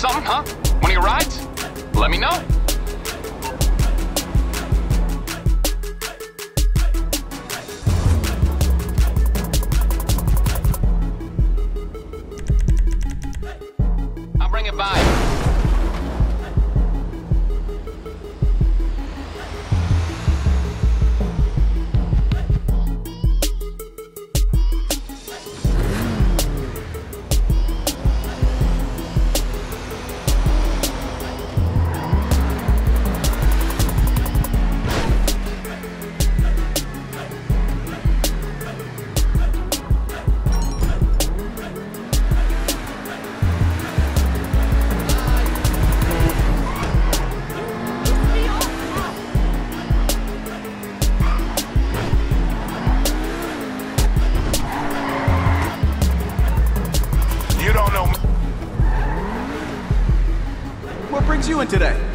something, huh? One of your rides? Let me know. Brings you in today?